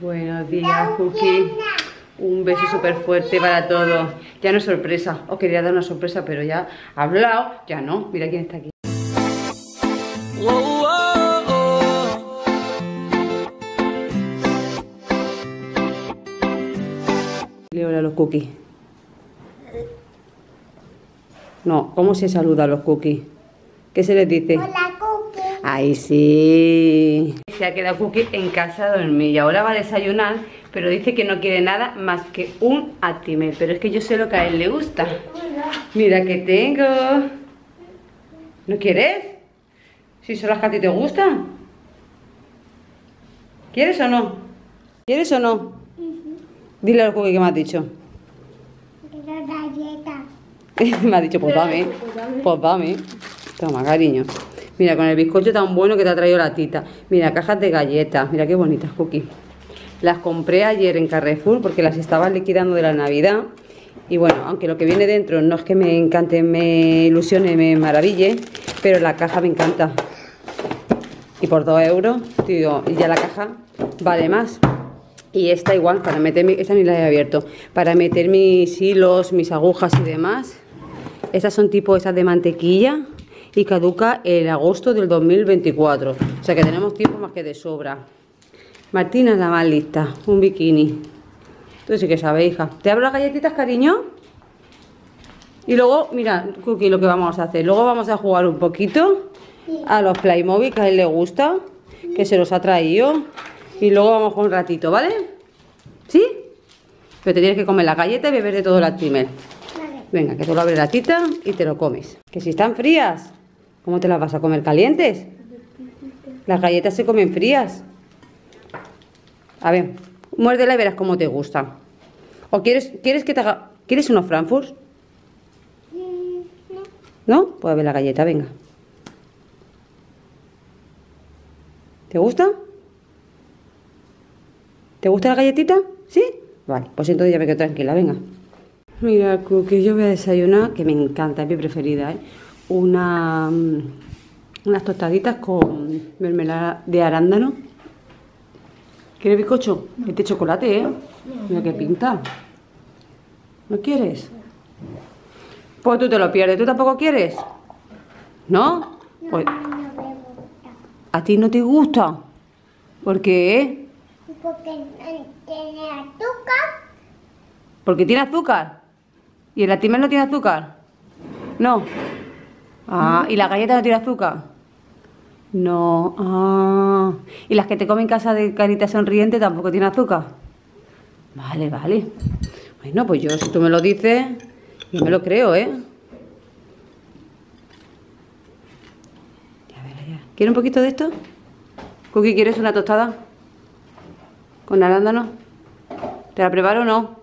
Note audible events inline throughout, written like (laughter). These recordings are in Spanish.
Buenos días, Cookie. Un beso súper fuerte para todos. Ya no es sorpresa. Os quería dar una sorpresa, pero ya ha hablado. Ya no. Mira quién está aquí. Dile hola a los cookies. No, ¿cómo se saluda a los cookies? ¿Qué se les dice? Hola. Ay, sí. Se ha quedado Cookie en casa a dormir y ahora va a desayunar, pero dice que no quiere nada más que un Actimel. Pero es que yo sé lo que a él le gusta. Mira que tengo. ¿No quieres? Si son las que a ti te gustan. ¿Quieres o no? ¿Quieres o no? Dile al Cookie que me has dicho. Quiero galletas. (laughs) me ha dicho, pues dame. Pues dame. Toma, cariño. Mira, con el bizcocho tan bueno que te ha traído la tita. Mira, cajas de galletas. Mira qué bonitas, Cookie. Las compré ayer en Carrefour porque las estaban liquidando de la Navidad. Y bueno, aunque lo que viene dentro no es que me encante, me ilusione, me maraville, pero la caja me encanta. Y por 2 euros, tío, ya la caja vale más. Y esta igual, para meter, mi- esta ni la he abierto, para meter mis hilos, mis agujas y demás. Estas son tipo esas de mantequilla y caduca el agosto del 2024. O sea que tenemos tiempo más que de sobra. Martina es la más lista, un bikini. Tú sí que sabes, hija. ¿Te abro las galletitas, cariño? Y luego, mira, Cookie, lo que vamos a hacer. Luego vamos a jugar un poquito a los Playmobil que a él le gusta, que se los ha traído. Y luego vamos jugar un ratito, ¿vale? ¿Sí? Pero te tienes que comer la galleta y beber de todo el Actimel. Venga, que tú lo abres la tita y te lo comes. Que si están frías, ¿cómo te las vas a comer calientes? Las galletas se comen frías. A ver, muérdela y verás cómo te gusta. ¿O quieres, quieres que te haga... ¿Quieres unos Frankfurt? No. ¿No? Pues a ver la galleta, venga. ¿Te gusta? ¿Te gusta la galletita? ¿Sí? Vale, pues entonces ya me quedo tranquila, venga. Mira, Cookie, yo voy a desayunar, que me encanta, es mi preferida, ¿eh? Una, unas tostaditas con mermelada de arándano. ¿Quieres bizcocho? Este chocolate, ¿eh? Mira qué pinta. ¿No quieres? Pues tú te lo pierdes. ¿Tú tampoco quieres? ¿No? Pues, No me gusta. ¿A ti no te gusta? ¿Por qué? Porque no tiene azúcar. Porque tiene azúcar. ¿Y el Actimel no tiene azúcar? No. Ah, ¿y la galleta no tiene azúcar? No. Ah. ¿Y las que te comen en casa de carita sonriente tampoco tiene azúcar? Vale, vale. Bueno, pues yo, si tú me lo dices, yo me lo creo, ¿eh? Ya verás, ya. ¿Quieres un poquito de esto? Cookie, ¿quieres una tostada? ¿Con arándano? ¿Te la preparo o no?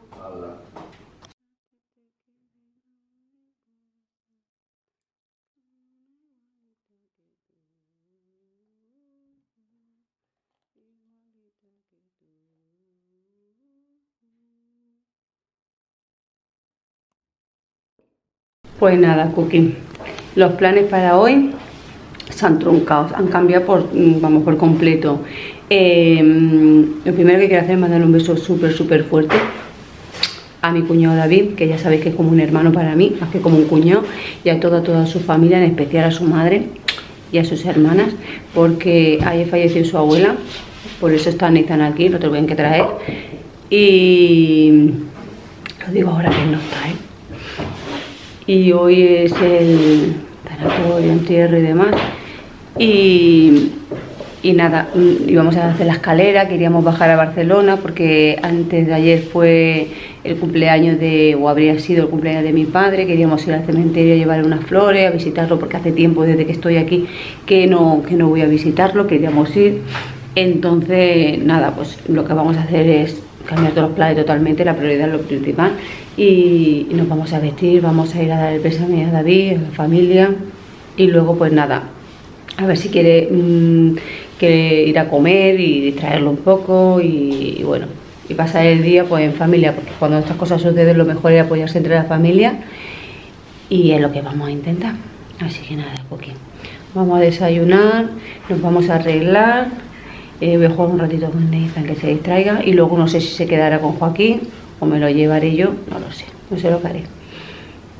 Pues nada, Cookie. Los planes para hoy se han truncado, han cambiado por, mm, vamos, por completo. Eh, mm, lo primero que quiero hacer es mandarle un beso súper, súper fuerte a mi cuñado David, que ya sabéis que es como un hermano para mí, más que como un cuñado, y a toda, toda su familia, en especial a su madre y a sus hermanas, porque ayer falleció su abuela, por eso están, están aquí, lo tuvieron que traer. Y lo digo ahora que no está, ¿eh? Y hoy es el entierro y demás. Y, y nada, mm, íbamos a hacer la escalera, queríamos bajar a Barcelona porque antes de ayer fue el cumpleaños de, o habría sido el cumpleaños de mi padre, queríamos ir al cementerio a llevarle unas flores, a visitarlo porque hace tiempo desde que estoy aquí que no, que no voy a visitarlo, queríamos ir. Entonces, nada, pues lo que vamos a hacer es cambiar todos los planes totalmente, la prioridad es lo principal. Y, nos vamos a vestir, vamos a ir a dar el pésame a David, a la familia. Y luego, pues nada, a ver si quiere, mm, quiere ir a comer y distraerlo un poco y, y bueno, y pasar el día pues en familia, porque cuando estas cosas suceden lo mejor es apoyarse entre la familia y es lo que vamos a intentar. Así que nada, Cookie. Vamos a desayunar, nos vamos a arreglar eh, voy a jugar un ratito con Nathan que se distraiga y luego no sé si se quedará con Joaquín o me lo llevaré yo, no lo sé, no sé lo que haré.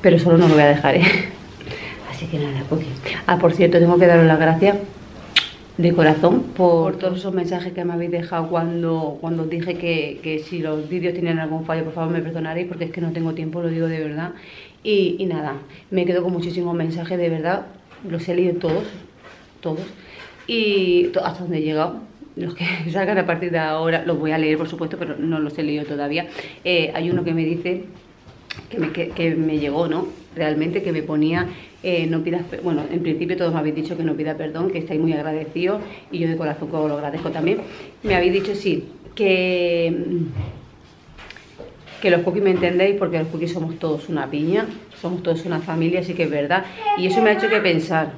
Pero solo no lo voy a dejar, ¿eh? (laughs) Así que nada, Cookie. Ah, por cierto, tengo que daros las gracias de corazón por, todos esos mensajes que me habéis dejado cuando, cuando dije que, que si los vídeos tenían algún fallo, por favor me perdonaréis porque es que no tengo tiempo, lo digo de verdad. Y, y nada, me quedo con muchísimos mensajes, de verdad, los he leído todos, todos. Y hasta donde he llegado, los que (laughs) salgan a partir de ahora, los voy a leer por supuesto, pero no los he leído todavía. Eh, hay uno que me dice, que me, que, que me llegó, ¿no? Realmente que me ponía, eh, no pidas, bueno, en principio todos me habéis dicho que no pida perdón, que estáis muy agradecidos y yo de corazón os lo agradezco también. Me habéis dicho, sí, que, que los cookies me entendéis porque los cookies somos todos una piña, somos todos una familia, así que es verdad. Y eso me ha hecho que pensar,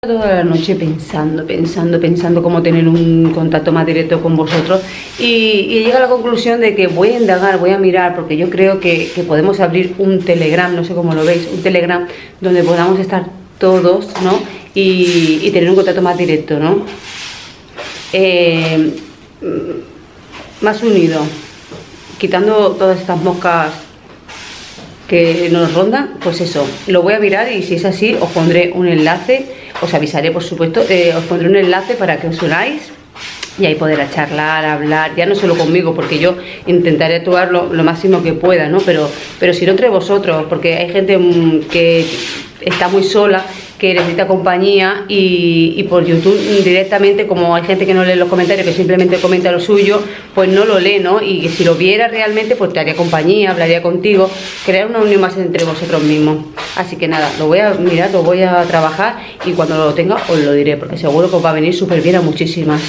Toda la noche pensando, pensando, pensando cómo tener un contacto más directo con vosotros y, y llega a la conclusión de que voy a indagar, voy a mirar, porque yo creo que, podemos abrir un Telegram, no sé cómo lo veis, un Telegram donde podamos estar todos, ¿no? Y, tener un contacto más directo, ¿no? Eh, más unido, quitando todas estas moscas que nos rondan, pues eso, lo voy a mirar y si es así os pondré un enlace os avisaré por supuesto, eh, os pondré un enlace para que os unáis y ahí poder charlar, hablar, ya no solo conmigo, porque yo intentaré actuar lo, lo, máximo que pueda, ¿no? Pero, pero si no entre vosotros, porque hay gente mm, que está muy sola que necesita compañía y, y, por YouTube directamente, como hay gente que no lee los comentarios, que simplemente comenta lo suyo, pues no lo lee, ¿no? Y que si lo viera realmente, pues te haría compañía, hablaría contigo, crear una unión más entre vosotros mismos. Así que nada, lo voy a mirar, lo voy a trabajar y cuando lo tenga os lo diré, porque seguro que os va a venir súper bien a muchísimas.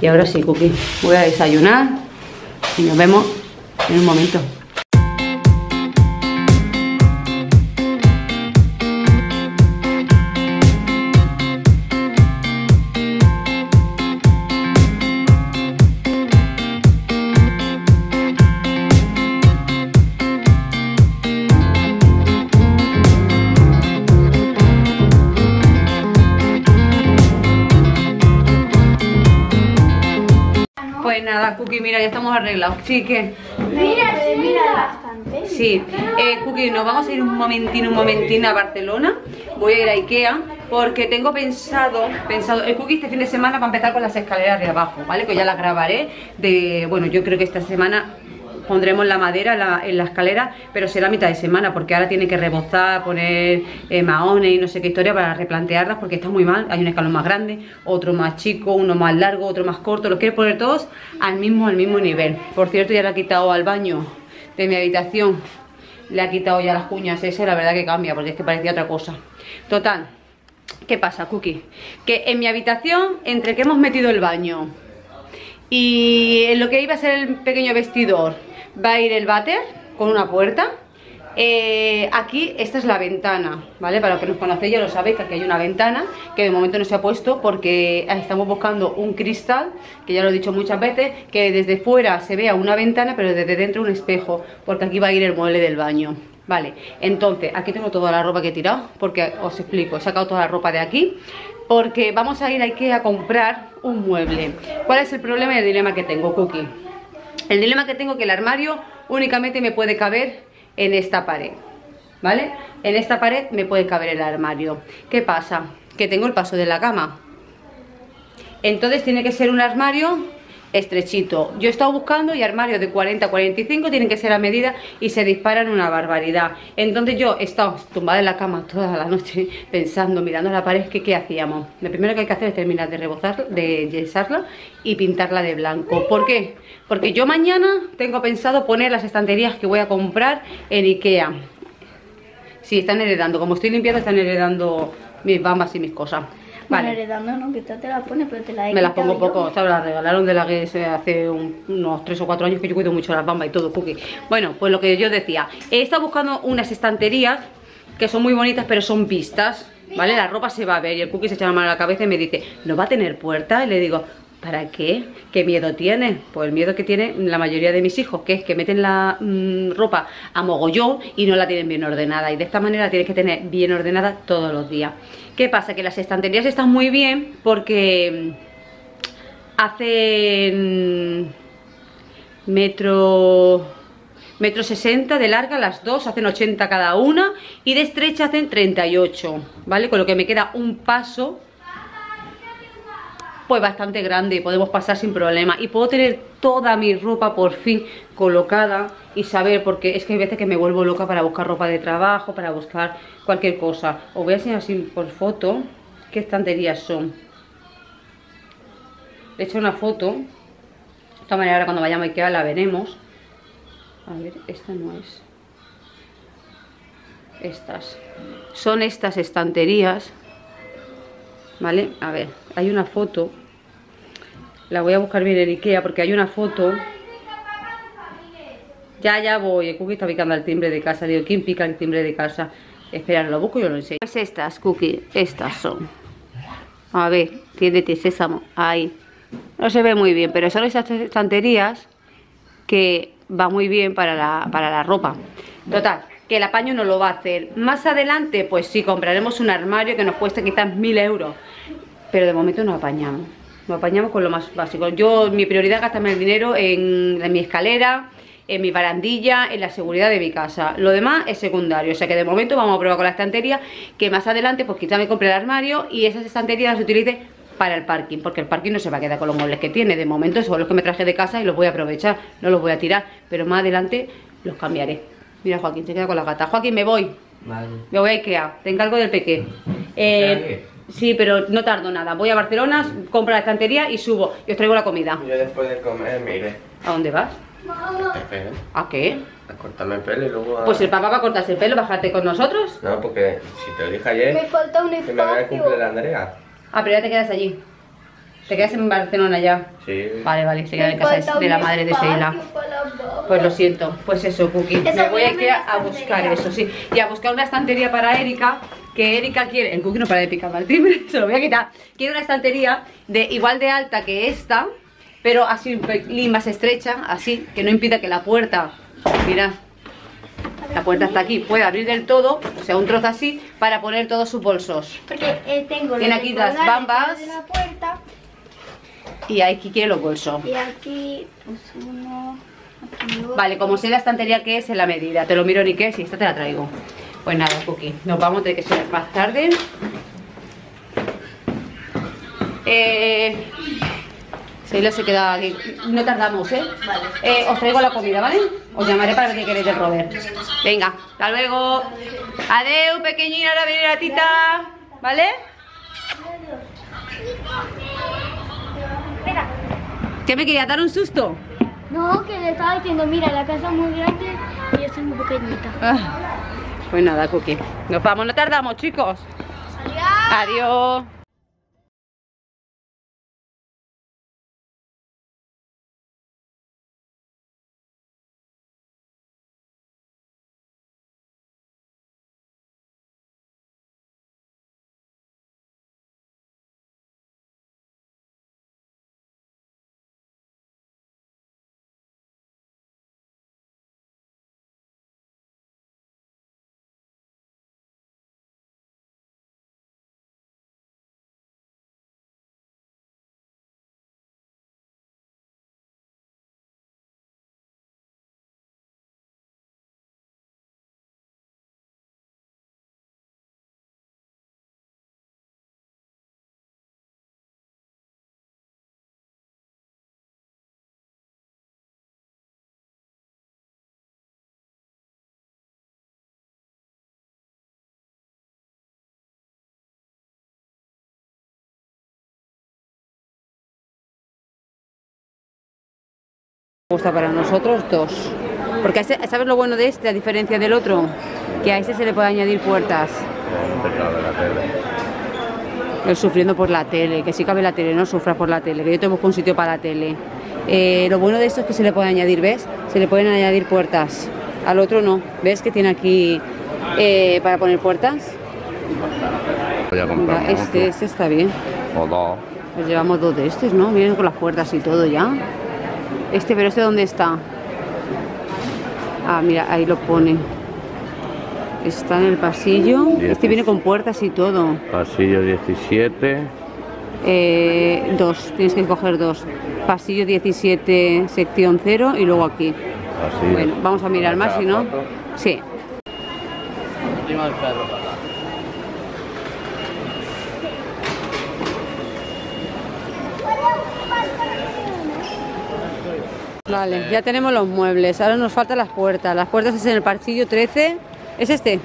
Y ahora sí, Cookie, voy a desayunar y nos vemos en un momento. Nada, Cookie, mira, ya estamos arreglados. Sí, que. Mira, mira bastante. Sí, eh, Cookie, nos vamos a ir un momentín, un momentín a Barcelona. Voy a ir a Ikea porque tengo pensado, pensado, el Cookie este fin de semana va a empezar con las escaleras de abajo, ¿vale? Que ya las grabaré. De, bueno, yo creo que esta semana pondremos la madera en la, escalera, pero será mitad de semana, porque ahora tiene que rebozar, poner eh, maones y no sé qué historia para replantearlas, porque está muy mal. Hay un escalón más grande, otro más chico, uno más largo, otro más corto. Los quiere poner todos al mismo, al mismo nivel. Por cierto, ya le ha quitado al baño de mi habitación, le ha quitado ya las cuñas ese, la verdad que cambia, porque es que parecía otra cosa. Total, ¿qué pasa, Cookie? Que en mi habitación, entre que hemos metido el baño y lo que iba a ser el pequeño vestidor, va a ir el váter con una puerta. Eh, aquí esta es la ventana, ¿vale? Para los que nos conocéis ya lo sabéis que aquí hay una ventana que de momento no se ha puesto porque estamos buscando un cristal, que ya lo he dicho muchas veces, que desde fuera se vea una ventana pero desde dentro un espejo, porque aquí va a ir el mueble del baño. Vale, entonces aquí tengo toda la ropa que he tirado, porque os explico, he sacado toda la ropa de aquí, porque vamos a ir a Ikea a comprar un mueble. ¿Cuál es el problema y el dilema que tengo, Cookie? El dilema que tengo es que el armario únicamente me puede caber en esta pared, ¿vale? En esta pared me puede caber el armario. ¿Qué pasa? Que tengo el paso de la cama. Entonces tiene que ser un armario estrechito. Yo he estado buscando y armarios de 40 a 45 tienen que ser a medida y se disparan una barbaridad. Entonces yo he estado tumbada en la cama toda la noche (laughs) pensando, mirando la pared, que qué hacíamos. Lo primero que hay que hacer es terminar de rebozar, de yesarla y pintarla de blanco. ¿Por qué? Porque yo mañana tengo pensado poner las estanterías que voy a comprar en Ikea. Sí, están heredando. Como estoy limpiando, están heredando mis bambas y mis cosas. Vale. Bueno, heredando, ¿no? Que tú te la pones, pero te la he Me las pongo poco, ¿sabes? Las regalaron de la que se hace un, unos 3 o 4 años que yo cuido mucho las bambas y todo, cookie. Bueno, pues lo que yo decía, he estado buscando unas estanterías que son muy bonitas, pero son vistas, ¿vale? La ropa se va a ver y el cookie se echa la mano a la cabeza y me dice, ¿no va a tener puerta? Y le digo, ¿Para qué? ¿Qué miedo tiene? Pues el miedo que tiene la mayoría de mis hijos, que es que meten la mmm, ropa a mogollón y no la tienen bien ordenada. Y de esta manera tienes que tener bien ordenada todos los días. ¿Qué pasa? Que las estanterías están muy bien porque hacen metro metro 60 de larga las dos hacen 80 cada una y de estrecha hacen 38 vale con lo que me queda un paso pues bastante grande podemos pasar sin problema. Y puedo tener toda mi ropa por fin colocada y saber porque es que hay veces que me vuelvo loca para buscar ropa de trabajo para buscar cualquier cosa. Os voy a enseñar así por foto qué estanterías son. He hecho una foto. De esta manera ahora cuando vayamos a Ikea la veremos. A ver, esta no es. Estas. Son estas estanterías ¿vale? A ver, hay una foto. La voy a buscar bien en Ikea porque hay una foto. Ya, ya voy, Cookie está picando el timbre de casa. Digo, ¿quién pica el timbre de casa? espera, lo busco y yo lo enseño. Pues estas, Cookie, estas son. A ver, tiene sésamo, ahí. No se ve muy bien, pero son esas estanterías que va muy bien para la, para la ropa. Total, que el apaño no lo va a hacer. Más adelante, pues sí, compraremos un armario que nos cueste quizás mil euros. Pero de momento nos apañamos. Nos apañamos con lo más básico. Yo, mi prioridad es gastarme el dinero en, mi escalera, en mi barandilla, en la seguridad de mi casa. Lo demás es secundario. O sea que de momento vamos a probar con la estantería. Que más adelante, pues quizá me compre el armario y esas estanterías las utilice para el parking, porque el parking no se va a quedar con los muebles que tiene. De momento son los que me traje de casa y los voy a aprovechar, no los voy a tirar, pero más adelante los cambiaré. Mira, Joaquín, se queda con la gata. Joaquín, me voy. Vale. Me voy a Ikea. Te encargo del peque. Eh, sí, pero no tardo nada. Voy a Barcelona, compro la estantería y subo. Y os traigo la comida. Yo después de comer me iré. ¿A dónde vas? ¿A qué? A cortarme el pelo y luego a... Pues el papá va a cortarse el pelo, bajarte con nosotros. No, porque si te lo dije ayer... Me falta un espacio. Que me vaya a cumplir la Andrea. Ah, pero ya te quedas allí. ¿Te quedas en Barcelona ya? Sí. Vale, vale, se queda en casa de la madre de Sheila. Pues lo siento, pues eso, Cookie. Me voy a ir a buscar eso, sí. Y a buscar una estantería para Erika, que Erika quiere. El Cookie no para de picar mal timbre, (laughs) se lo voy a quitar. Quiere una estantería de igual de alta que esta, pero así un pelín más estrecha, así, que no impida que la puerta. Mira, la puerta está aquí, puede abrir del todo, o sea, un trozo así, para poner todos sus bolsos. Porque eh, tengo Tiene aquí las bambas. De la puerta. Y aquí quiere los bolsos. Y aquí, pues uno. Aquí otro. Vale, como sé la estantería que es en la medida, te lo miro ni qué, si esta te la traigo. Pues nada, Cookie, nos vamos, tiene que ser más tarde. Eh, Sheila se queda aquí. No tardamos, ¿eh? Vale. Eh, os traigo la comida, ¿vale? Os llamaré para ver qué queréis del Robert. Venga, hasta luego. Adeu, pequeñina, ahora viene la tita. ¿Vale? ¿Qué me quería dar un susto? No, que le estaba diciendo, mira, la casa es muy grande y yo soy muy pequeñita. Ah, Pues nada, Cookie. Nos vamos, no tardamos, chicos. Adiós. Gusta para nosotros dos. Porque ese- ¿sabes lo bueno de este, a diferencia del otro? Que a ese se le puede añadir puertas. El sufriendo por la tele, que si cabe la tele, no sufra por la tele, que yo te busco un sitio para la tele. Eh, lo bueno de esto es que se le puede añadir, ¿ves? Se le pueden añadir puertas. Al otro no. ¿Ves que tiene aquí eh, para poner puertas? Voy a Mira, comprar este, este está bien. O dos. Pues llevamos dos de estos, ¿no? Vienen con las puertas y todo ya. Este, pero este dónde está? Ah, mira, ahí lo pone. Está en el pasillo. Este viene con puertas y todo. Pasillo 17. Eh, dos, tienes que coger dos. Pasillo 17, sección 0 y luego aquí. Bueno, vamos a mirar más, si no. Sí. Vale, ya tenemos los muebles. Ahora nos faltan las puertas. Las puertas es en el pasillo 13. ¿Es este?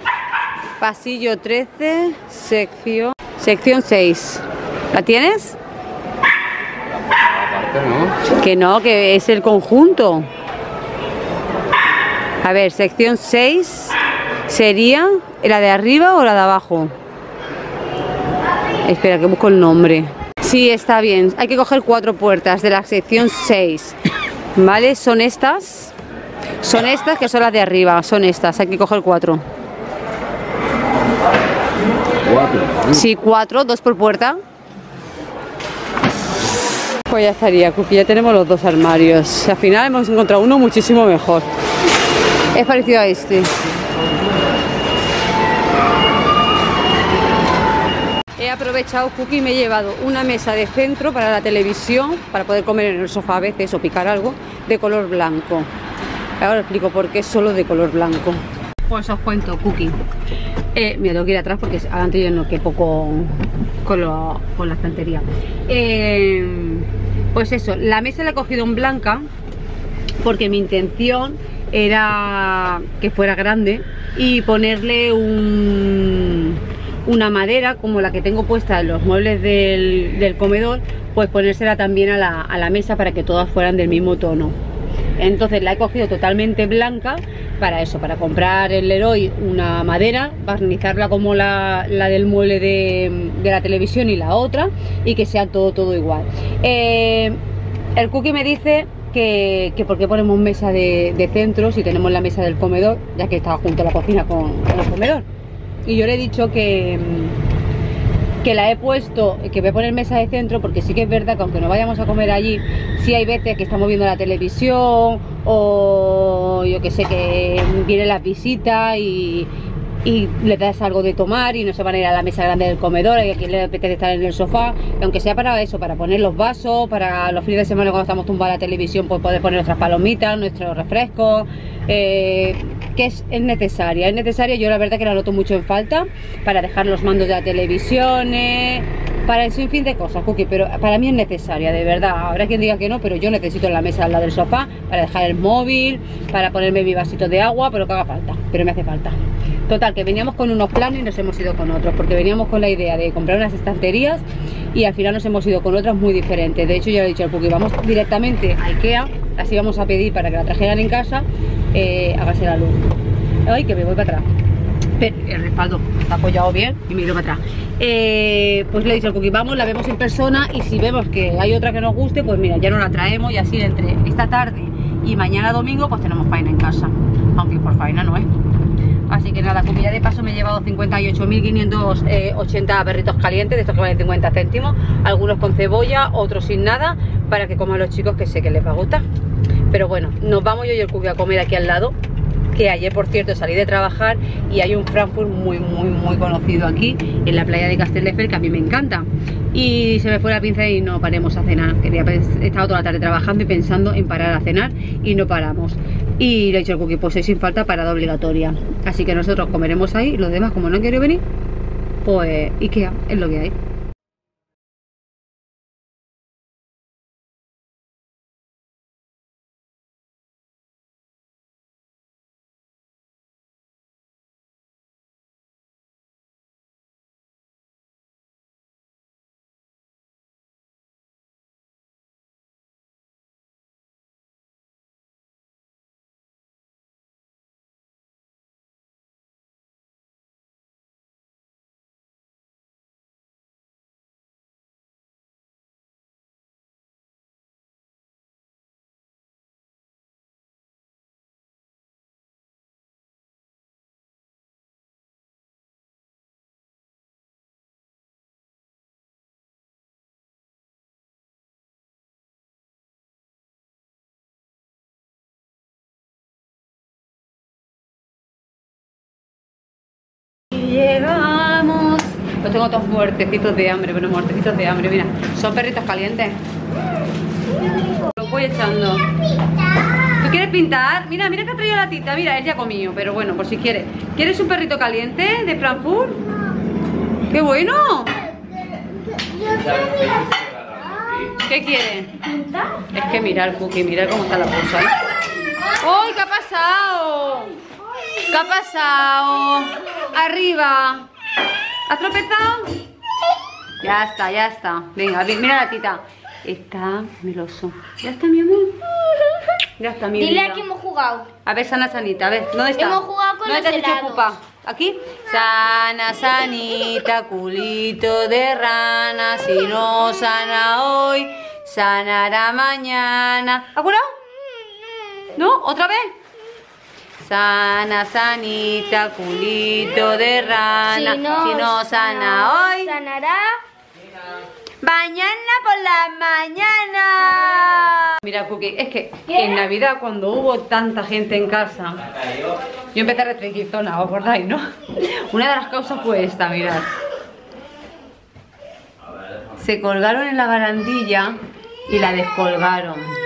Pasillo 13, sección, sección 6. ¿La tienes? Aparte, ¿no? Que no, que es el conjunto. A ver, sección 6 sería la de arriba o la de abajo. Espera, que busco el nombre. Sí, está bien. Hay que coger cuatro puertas de la sección 6. ¿Vale? Son estas. Son estas que son las de arriba. Son estas. Hay que coger cuatro. Cuatro. Sí, cuatro, dos por puerta. Pues ya estaría, Cookie, ya tenemos los dos armarios. Al final hemos encontrado uno muchísimo mejor. Es parecido a este. Aprovechado, Cookie, y me he llevado una mesa de centro para la televisión, para poder comer en el sofá a veces o picar algo, de color blanco. Ahora explico por qué solo de color blanco. Pues os cuento, Cookie. Eh, me tengo que ir atrás porque adelante yo no con, lo- con la estantería. Eh, pues eso, la mesa la he cogido en blanca porque mi intención era que fuera grande y ponerle un, una madera como la que tengo puesta en los muebles del, comedor, pues ponérsela también a la, a la mesa para que todas fueran del mismo tono. Entonces la he cogido totalmente blanca para eso, para comprar el Leroy una madera, barnizarla como la, la del mueble de, la televisión y la otra y que sea todo, todo igual. Eh, el cookie me dice que, que por qué ponemos mesa de, de centro si tenemos la mesa del comedor, ya que está junto a la cocina con, con el comedor. Y yo le he dicho que, mm, que la he puesto, que voy a poner mesa de centro, porque sí que es verdad que aunque no vayamos a comer allí, sí hay veces que estamos viendo la televisión o yo que sé, que vienen las visitas y, y le das algo de tomar y no se van a ir a la mesa grande del comedor y aquí le apetece estar en el sofá, aunque sea para eso, para poner los vasos, para los fines de semana cuando estamos tumbados a la televisión, pues poder poner nuestras palomitas, nuestros refrescos, eh, que es, es necesaria, es necesaria, yo la verdad que la noto mucho en falta para dejar los mandos de la televisión, eh, para el sinfín de cosas, Cookie, pero para mí es necesaria, de verdad, habrá quien diga que no, pero yo necesito la mesa al lado del sofá para dejar el móvil, para ponerme mi vasito de agua, pero que haga falta, pero me hace falta. Total, que veníamos con unos planes y nos hemos ido con otros, porque veníamos con la idea de comprar unas estanterías y al final nos hemos ido con otras muy diferentes. De hecho, ya lo he dicho al Puki, vamos directamente a Ikea, las íbamos a pedir para que la trajeran en casa, eh, hágase la luz. Ay, que me voy para atrás. Pero el respaldo está apoyado bien y me ido para atrás. Eh, pues le he dicho al Cookie, vamos, la vemos en persona y si vemos que hay otra que nos guste, pues mira, ya nos la traemos y así entre esta tarde y mañana domingo, pues tenemos faena en casa. Aunque por faena no es. Así que nada, como ya de paso me he llevado 58.580 perritos calientes, de estos que valen 50 céntimos, algunos con cebolla, otros sin nada, para que coman los chicos que sé que les va a gustar. Pero bueno, nos vamos yo y el Cookie a comer aquí al lado, que ayer por cierto salí de trabajar y hay un Frankfurt muy muy muy conocido aquí en la playa de Castelldefels que a mí me encanta. Y se me fue la pinza y no paremos a cenar. Quería he estado toda la tarde trabajando y pensando en parar a cenar y no paramos. Y le he dicho al cookie pues sin falta parada obligatoria así que nosotros comeremos ahí los demás como no quiero venir pues Ikea es lo que hay Tengo todos muertecitos de hambre, pero muertecitos de hambre, mira. Son perritos calientes. Los voy echando. ¿Tú quieres pintar? Mira, mira que ha traído la tita. Mira, él ya comido, pero bueno, por si quiere. ¿Quieres un perrito caliente de Frankfurt? ¡Qué bueno! ¿Qué quiere? Es que mirar, Cookie, mirar cómo está la cosa, ¿eh? ¡Uy, qué ha pasado! ¿Qué ha pasado? Arriba. ¿Has tropezado? Ya está, ya está. Venga, mira la tita. Está meloso. Ya está, mi amor. Ya está, mi Dile vida. a que hemos jugado. A ver, sana, sanita, a ver, ¿dónde está? Hemos jugado con ¿Dónde los te has pupa? ¿Aquí? Sana, sanita, culito de rana, si no sana hoy, sanará mañana. ¿Ha curado? ¿No? ¿Otra vez? Sana, sanita, culito de rana, si no, sana hoy, Sanará. Mañana por la mañana. Mira, Cookie, es que en Navidad cuando hubo tanta gente en casa, yo empecé a restringir zona, ¿os acordáis, no? (laughs) Una de las causas fue esta, mirad. Se colgaron en la barandilla y la descolgaron.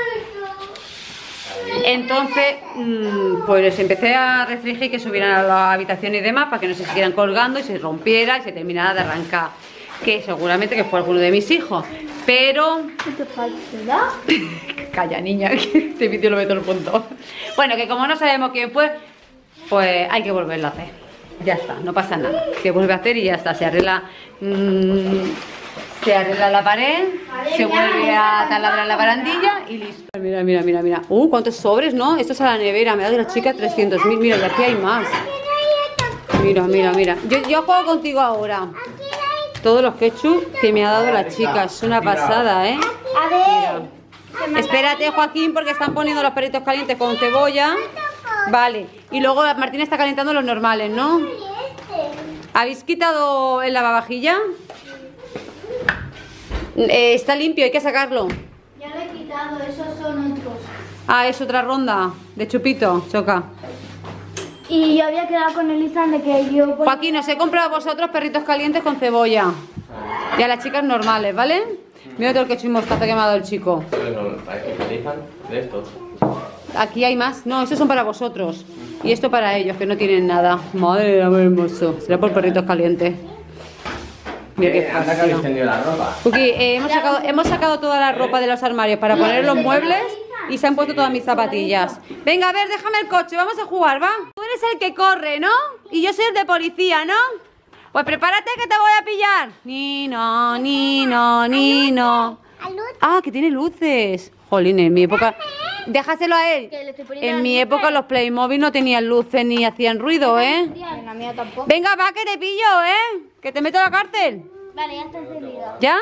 Entonces, mm, pues empecé a restringir que subieran a la habitación y demás para que no se siguieran colgando y se rompiera y se terminara de arrancar. Que seguramente que fue alguno de mis hijos. Pero. (laughs) Calla, niña, (laughs) que este vídeo lo meto en el punto. Bueno, que como no sabemos quién fue, pues hay que volverlo a hacer. Ya está, no pasa nada. Se vuelve a hacer y ya está. Se arregla, mm, se arregla la pared, se vuelve a taladrar la barandilla y listo. Mira, mira, mira, mira. Uh, cuántos sobres, ¿no? Esto es a la nevera. Me da de la chica 300.000. Mira, y aquí hay más. Mira, mira, mira. Yo, yo juego contigo ahora. Todos los ketchup que me ha dado la chica. Es una pasada, ¿eh? A ver. Espérate, Joaquín, porque están poniendo los perritos calientes con cebolla. Vale. Y luego Martín está calentando los normales, ¿no? ¿Habéis quitado el lavavajilla? Eh, está limpio, hay que sacarlo. Ya lo he quitado, esos son otros. Ah, es otra ronda de chupito, choca. Y yo había quedado con Elisa de que yo. Joaquín, os he comprado a vosotros perritos calientes con cebolla. Y a las chicas normales, ¿vale? Mira todo el y mostaza que me ha dado el chico. Aquí hay más. No, estos son para vosotros. Y esto para ellos, que no tienen nada. Madre amor hermoso. Será por perritos calientes. Mira qué Eh, fácil. la ropa. Cookie, eh, hemos, sacado, hemos sacado toda la ropa de los armarios para poner en los muebles y se han puesto todas mis zapatillas. Venga, a ver, déjame el coche, vamos a jugar, ¿va? Tú eres el que corre, ¿no? Y yo soy el de policía, ¿no? Pues prepárate que te voy a pillar. Ni no, ni no, ni no. Ah, que tiene luces. Jolín, en mi época... Déjaselo a él. En mi época los Playmobil no tenían luces ni hacían ruido, ¿eh? En la mía tampoco. Venga, va, que te pillo, ¿eh? Que te meto a la cárcel. Vale, ya está encendido. ¿Ya?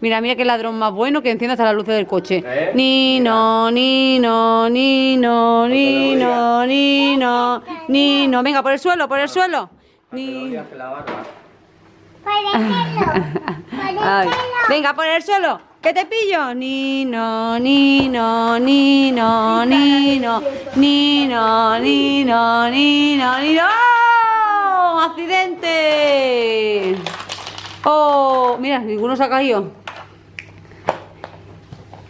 Mira, mira qué ladrón más bueno que enciende hasta las luces del coche. ¿Eh? Ni no, ni no, ni no, ni no, ni no, ni no. Venga, por el suelo, por el suelo. Ni... Hace la barba. Ay. Venga, por el suelo. ¿Qué te pillo? Ni no, ni no, ni no, ni no, ¡Accidente! Oh, mira, ninguno se ha caído.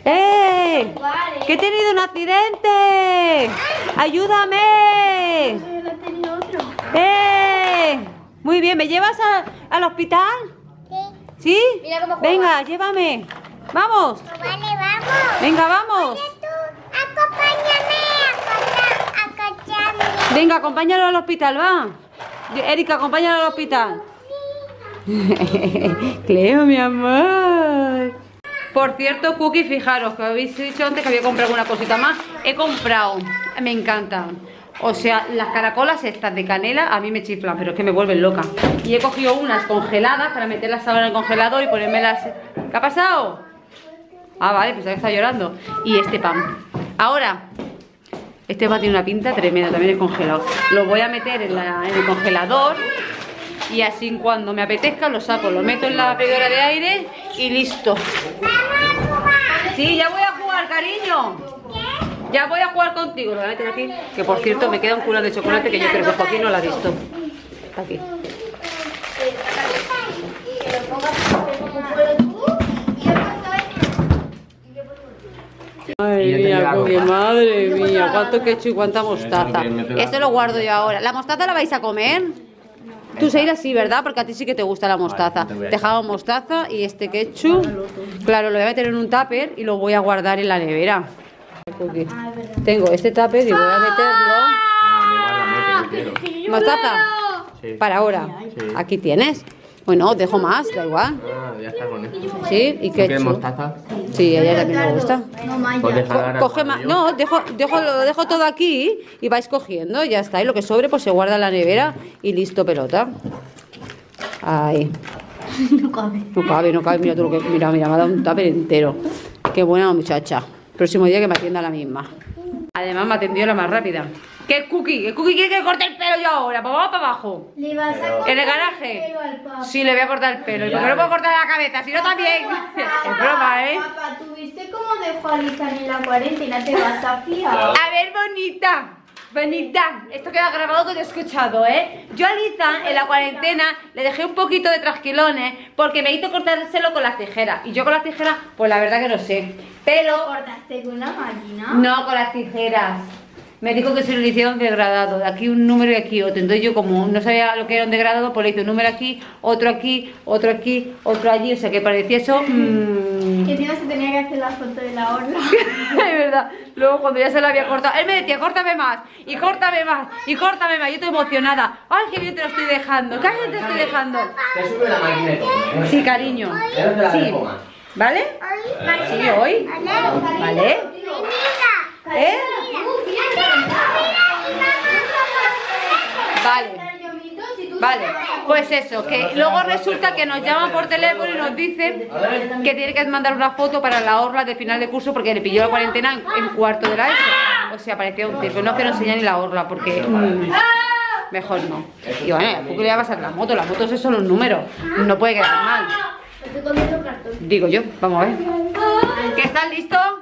¡Eh! ¡Que he tenido un accidente! ¡Ayúdame! ¡Eh! Muy bien, ¿me llevas a- al hospital? ¿Sí? Mira cómo juega. Venga, llévame. ¡Vamos! Vale, vamos. Venga, vamos. Venga, acompáñalo al hospital, va. Erika, acompáñalo al hospital. (laughs) Cleo, mi amor. Por cierto, Cookie, fijaros que habéis dicho antes que había comprado alguna cosita más. He comprado, me encantan. O sea, las caracolas estas de canela a mí me chiflan, pero es que me vuelven loca. Y he cogido unas congeladas para meterlas ahora en el congelador y ponérmelas. ¿Qué ha pasado? Ah, vale, pues que está llorando. Y este pan. Ahora, este pan tiene una pinta tremenda, también es congelado. Lo voy a meter en el congelador y así cuando me apetezca lo saco, lo meto en la freidora de aire y listo. Sí, ya voy a jugar, cariño. Ya voy a jugar contigo. Lo voy a meter aquí. Que por cierto me queda un culo de chocolate que yo creo que Joaquín no lo ha visto. Está aquí. Madre mía, más. madre mía, cuánto ketchup y cuánta mostaza. Esto lo guardo yo ahora. ¿La mostaza la vais a comer? Tú Seira sí, ¿verdad? Porque a ti sí que te gusta la mostaza. Dejamos mostaza y este ketchup. Claro, lo voy a meter en un tupper y lo voy a guardar en la nevera. Tengo este tupper y voy a meterlo. Ah, ¿Mostaza? Para ahora. Aquí tienes. Bueno, dejo más, da igual. Ah, ya está con eso. Sí, y ¿Tú quieres mostaza? Sí, a ella también le gusta. Pues ahora coge más. No, dejo, dejo, lo dejo todo aquí y vais cogiendo, ya está. Y lo que sobre, pues se guarda en la nevera y listo, pelota. Ahí. (laughs) No cabe. No cabe, no cabe. Mira, tú lo que, mira, mira, me ha dado un tupper entero. Qué buena muchacha. Próximo día que me atienda la misma. Además, me atendió la más rápida. ¿Qué es Cookie? ¿El Cookie quiere que le corte el pelo yo ahora? Pues vamos para abajo. Le vas a cortar ¿En el garaje? pelo al papá. Sí, le voy a cortar el pelo. ¿Y por qué no puedo cortar la cabeza? Si no, también. (laughs) Es broma, ¿eh? Papá, ¿tú viste cómo dejó a Lisa en la cuarentena? ¿Te vas a fiar? A ver, bonita. Bonita, esto queda grabado que te he escuchado, ¿eh? Yo a Liza en la cuarentena le dejé un poquito de trasquilones porque me hizo cortárselo con las tijeras. Y yo con las tijeras, pues la verdad que no sé. Pero ¿Cortaste con la máquina? no con las tijeras. Me dijo que se lo hicieron degradado, de aquí un número y aquí otro. Entonces yo como no sabía lo que era un degradado, pues le hice un número aquí, otro aquí, otro aquí, otro allí. O sea que parecía eso... mm, (laughs) Que encima se tenía que hacer la foto de la orla. (laughs) Es verdad. Luego cuando ya se la había cortado, él me decía, córtame más, y córtame más, y córtame más. Yo estoy emocionada. Ay, qué bien te lo estoy dejando, qué bien te estoy dejando. Te sube la máquina de comer. Sí, cariño. Sí. más. ¿Vale? Sí, hoy. ¿Vale? ¿Eh? Vale. Vale, pues eso, que luego resulta que nos llaman por teléfono y nos dicen que tiene que mandar una foto para la orla de final de curso porque le pilló la cuarentena en, en cuarto de la ESO. O sea, parecía un circo. No es que no ni la orla porque mm, mejor no. Y bueno, ¿a poco le va a pasar la moto? La moto es solo un número. No puede quedar mal. Digo yo, vamos a ver. ¿Que estás listo?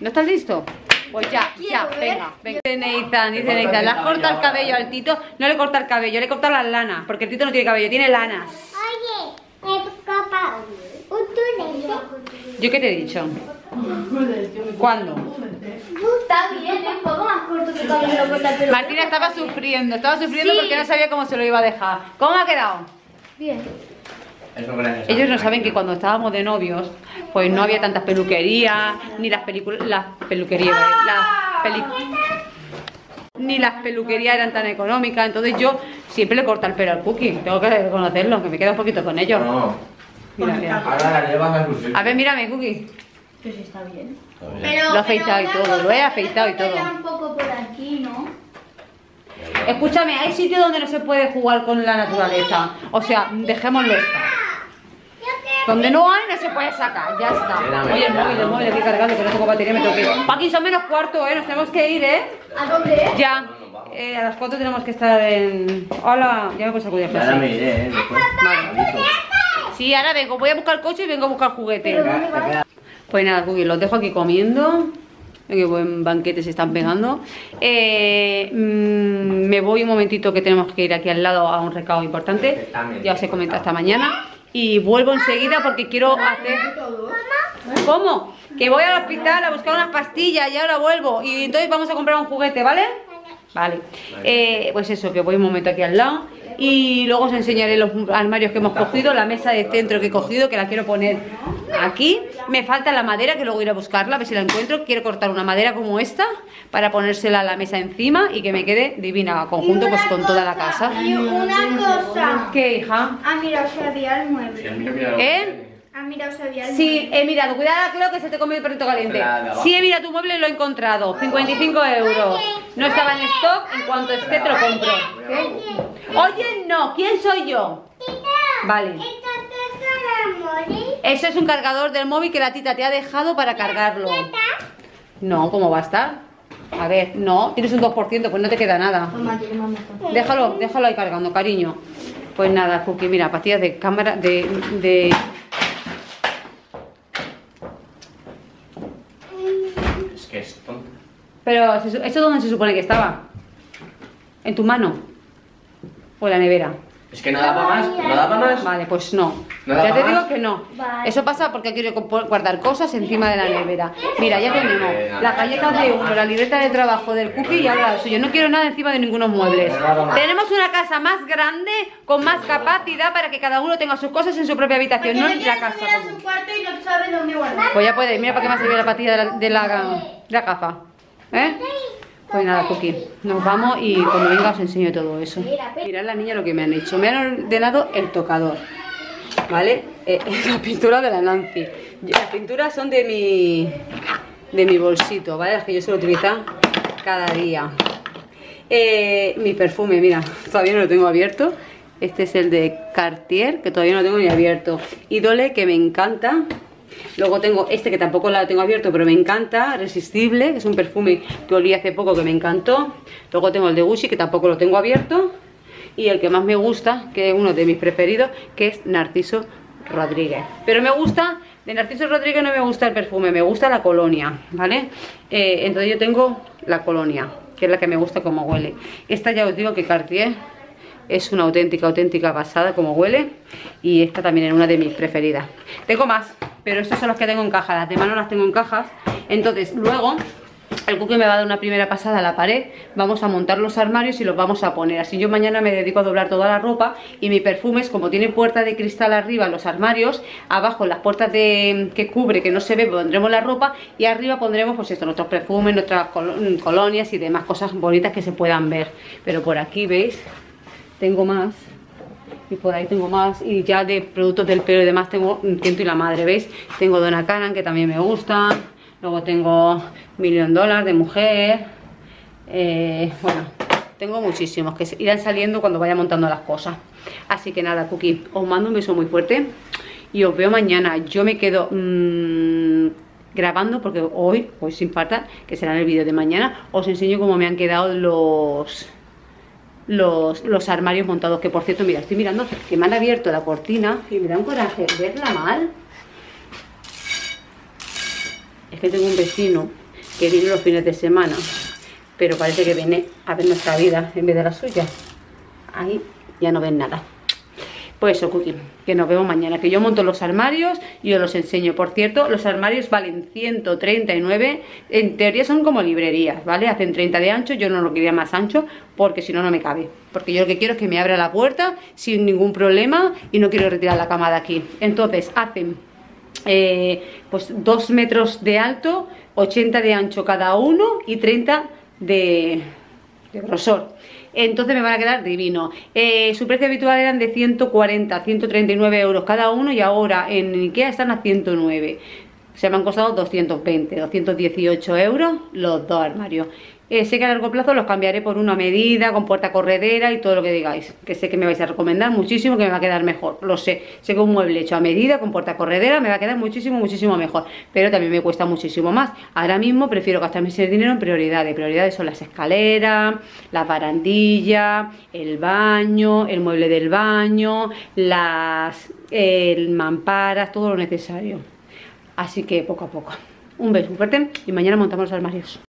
¿No estás listo? Pues ya, ya, venga, venga. Dice Neizan, dice Neizan, ¿le has cortado el cabello al Tito? No le corta el cabello, le he cortado las lanas, porque el Tito no tiene cabello, tiene lanas. Oye, eh, papá, un túnel. ¿Yo qué te he dicho? ¿Cuándo? Está bien, es un poco más corto que cuando me lo corta el pelo. Martina estaba sufriendo, estaba sufriendo porque no sabía cómo se lo iba a dejar. ¿Cómo ha quedado? Bien. Ellos no saben que cuando estábamos de novios, pues no había tantas peluquerías, ni las películas, las peluquerías, las peli- ni las peluquerías eran tan económicas, entonces yo siempre le corto el pelo al cookie, tengo que reconocerlo, que me queda un poquito con ellos. No. Mira, mira. Ahora la llevas a ver, mírame, cookie. Pues está bien. Pero... Lo he afeitado y todo, lo he afeitado y todo. un poco por aquí, ¿no? Escúchame, hay sitios donde no se puede jugar con la naturaleza, o sea, dejémoslo estar. Donde no hay, no se puede sacar, ya está. Oye, el móvil, el móvil aquí cargando, que no tengo batería, me tengo que ir. Paqui, son menos cuarto, ¿eh? Nos tenemos que ir, ¿eh? ¿A dónde? Ya. Eh, a las 4 tenemos que estar en... Hola, ya me puedo sacudir Ahora me sí. iré, ¿eh? Después. Vale. Aviso. Sí, ahora vengo, voy a buscar el coche y vengo a buscar juguete. Pues nada, Cookie, los dejo aquí comiendo. Qué buen banquete se están pegando. Eh, mm, me voy un momentito que tenemos que ir aquí al lado a un recado importante. Ya os he comentado esta mañana. Y vuelvo enseguida porque quiero hacer... ¿Cómo? Que voy al hospital a buscar unas pastillas y ahora vuelvo. Y entonces vamos a comprar un juguete, ¿vale? Vale. Eh, pues eso, que voy un momento aquí al lado. Y luego os enseñaré los armarios que hemos cogido, la mesa de centro que he cogido, que la quiero poner aquí. Me falta la madera, que luego iré a buscarla, a ver si la encuentro. Quiero cortar una madera como esta para ponérsela a la mesa encima y que me quede divina, conjunto pues con toda la casa. Y una cosa. ¿Qué, hija? Ah, mira, se había el mueble. ¿Eh? Ah, mira, se había el Sí, he mirado, cuidado, creo que se te comió el perrito caliente. Sí, he mirado tu mueble y lo he encontrado. 55 euros. No estaba en stock, en cuanto esté te lo compro. ¿Qué? Oye, no, ¿quién soy yo? Vale. Entonces, para morir. Eso es un cargador del móvil que la tita te ha dejado para cargarlo. No, ¿cómo va a estar? A ver, no, tienes un 2%, pues no te queda nada. Mamá. Déjalo, déjalo ahí cargando, cariño. Pues nada, Cookie, mira, pastillas de cámara, de, de... Es que es tonto. Pero, ¿se su- ¿eso dónde se supone que estaba? ¿En tu mano? ¿O la nevera? Es que no da para más, no da para más. Vale, pues no. ¿No da ya te digo que no. Vale. Eso pasa porque quiero guardar cosas encima de la nevera. Mira, ya tenemos las galletas de uno, la libreta de trabajo del cookie y ahora el suyo. No quiero nada encima de ningunos muebles. Tenemos una casa más grande, con más capacidad para que cada uno tenga sus cosas en su propia habitación, no en la casa. su cuarto y no sabe dónde guardar. Pues ya puede, mira para qué me ha servido la patilla de la, de la, de la gafa. ¿Eh? Pues nada, Cookie, nos vamos y cuando venga os enseño todo eso. Mirad la niña lo que me han hecho. Me han ordenado el tocador, ¿vale? Eh, (laughs) la pintura de la Nancy. Las pinturas son de mi, de mi bolsito, ¿vale? Las que yo suelo utilizar cada día. Eh, mi perfume, mira, (laughs) todavía no lo tengo abierto. Este es el de Cartier, que todavía no lo tengo ni abierto. Idole, que me encanta. Luego tengo este que tampoco lo tengo abierto, pero me encanta, Resistible, es un perfume que olí hace poco que me encantó. Luego tengo el de Gucci, que tampoco lo tengo abierto. Y el que más me gusta, que es uno de mis preferidos, que es Narciso Rodríguez. Pero me gusta, de Narciso Rodríguez no me gusta el perfume, me gusta la colonia, ¿vale? Eh, entonces yo tengo la colonia, que es la que me gusta como huele. Esta ya os digo que Cartier es una auténtica, auténtica pasada como huele. Y esta también es una de mis preferidas. Tengo más, pero estos son los que tengo en caja. Las demás no las tengo en cajas. Entonces, luego, el cookie me va a dar una primera pasada a la pared. Vamos a montar los armarios y los vamos a poner. Así yo mañana me dedico a doblar toda la ropa. Y mis perfumes, como tienen puerta de cristal arriba los armarios, abajo las puertas de, que cubre, que no se ve, pondremos la ropa. Y arriba pondremos, pues esto, nuestros perfumes, nuestras colo- colonias y demás cosas bonitas que se puedan ver. Pero por aquí, ¿veis? Tengo más y por ahí tengo más y ya de productos del pelo y demás tengo un ciento y la madre, ¿veis? Tengo Donna Karan que también me gusta luego tengo Million Dollar de mujer eh, bueno, tengo muchísimos que irán saliendo cuando vaya montando las cosas así que nada, Cookie, os mando un beso muy fuerte y os veo mañana yo me quedo mm, grabando porque hoy, hoy sin falta que será en el vídeo de mañana os enseño cómo me han quedado los los, los armarios montados. Que por cierto, mira, estoy mirando que me han abierto la cortina y me da un coraje verla mal. Es que tengo un vecino que viene los fines de semana, pero parece que viene a ver nuestra vida en vez de la suya. Ahí ya no ven nada. Pues eso, Cookie, que nos vemos mañana. Que yo monto los armarios y os los enseño. Por cierto, los armarios valen 139. En teoría son como librerías, ¿vale? Hacen 30 de ancho. Yo no lo quería más ancho porque si no, no me cabe. Porque yo lo que quiero es que me abra la puerta sin ningún problema y no quiero retirar la cama de aquí. Entonces, hacen eh, pues 2 metros de alto, 80 de ancho cada uno y 30 de, de grosor. Entonces me van a quedar divino. Eh, su precio habitual eran de 140, 139 euros cada uno y ahora en Ikea están a 109. Se me han costado 220, 218 euros los dos armarios. Eh, sé que a largo plazo los cambiaré por una medida, con puerta corredera y todo lo que digáis. Que sé que me vais a recomendar muchísimo, que me va a quedar mejor. Lo sé. Sé que un mueble hecho a medida, con puerta corredera, me va a quedar muchísimo, muchísimo mejor. Pero también me cuesta muchísimo más. Ahora mismo prefiero gastarme ese dinero en prioridades. Prioridades son las escaleras, las barandillas, el baño, el mueble del baño, las el mamparas, todo lo necesario. Así que poco a poco. Un beso fuerte y mañana montamos los armarios.